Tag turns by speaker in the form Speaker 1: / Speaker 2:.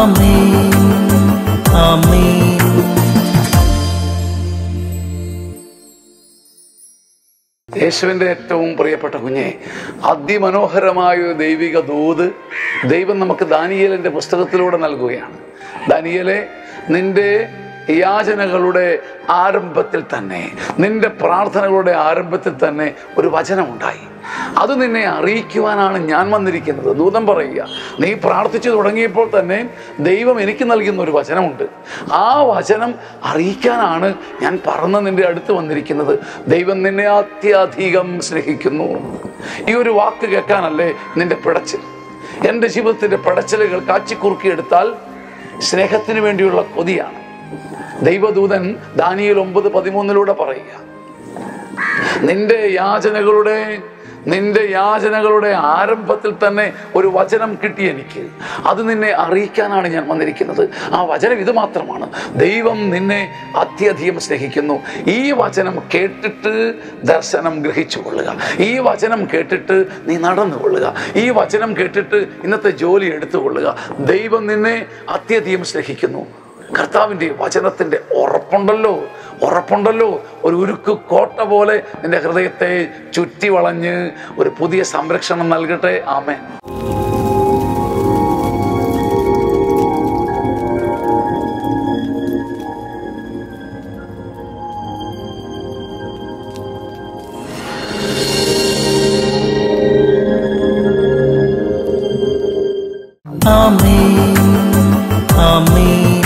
Speaker 1: ആമേൻ.
Speaker 2: യേശുവിന്റെ ഏറ്റവും പ്രിയപ്പെട്ട കുഞ്ഞെ അതിമനോഹരമായ ദൈവിക ദൂത് ദൈവം നമുക്ക് ദാനിയേലിന്റെ പുസ്തകത്തിലൂടെ നൽകുകയാണ്. ദാനിയേലെ നിന്റെ യാചനകളുടെ ആരംഭത്തിൽ തന്നെ നിന്റെ പ്രാർത്ഥനകളുടെ ആരംഭത്തിൽ തന്നെ ഒരു വചനമുണ്ടായി. അത് നിന്നെ അറിയിക്കുവാനാണ് ഞാൻ വന്നിരിക്കുന്നത്. ദൂതം പറയുക നീ പ്രാർത്ഥിച്ചു തുടങ്ങിയപ്പോൾ തന്നെ ദൈവം എനിക്ക് നൽകുന്ന ഒരു വചനമുണ്ട്. ആ വചനം അറിയിക്കാനാണ് ഞാൻ പറന്ന് നിന്റെ അടുത്ത് വന്നിരിക്കുന്നത്. ദൈവം നിന്നെ അത്യധികം സ്നേഹിക്കുന്നു. ഈ ഒരു വാക്ക് കേൾക്കാനല്ലേ നിന്റെ പിടച്ചിൽ? എന്റെ ജീവിതത്തിന്റെ പിടച്ചിലുകൾ കാച്ചിക്കുറുക്കിയെടുത്താൽ സ്നേഹത്തിന് വേണ്ടിയുള്ള കൊതിയാണ്. ദൈവദൂതൻ ദാനിയിൽ ഒമ്പത് പതിമൂന്നിലൂടെ പറയുക നിന്റെ യാചനകളുടെ നിന്റെ യാചനകളുടെ ആരംഭത്തിൽ തന്നെ ഒരു വചനം കിട്ടി എനിക്ക്. അത് നിന്നെ അറിയിക്കാനാണ് ഞാൻ വന്നിരിക്കുന്നത്. ആ വചനം ഇത് മാത്രമാണ്. ദൈവം നിന്നെ അത്യധികം സ്നേഹിക്കുന്നു. ഈ വചനം കേട്ടിട്ട് ദർശനം ഗ്രഹിച്ചു കൊള്ളുക. ഈ വചനം കേട്ടിട്ട് നീ നടന്നു കൊള്ളുക. ഈ വചനം കേട്ടിട്ട് ഇന്നത്തെ ജോലി എടുത്തുകൊള്ളുക ദൈവം നിന്നെ അത്യധികം സ്നേഹിക്കുന്നു. കർത്താവിന്റെ വചനത്തിന്റെ ഉറപ്പുണ്ടല്ലോ ഉറപ്പുണ്ടല്ലോ ഒരു ഉരുക്ക് കോട്ട പോലെ നിന്റെ ഹൃദയത്തെ ചുറ്റി വളഞ്ഞ് ഒരു പുതിയ സംരക്ഷണം നൽകട്ടെ ആമേ Amen. Amen.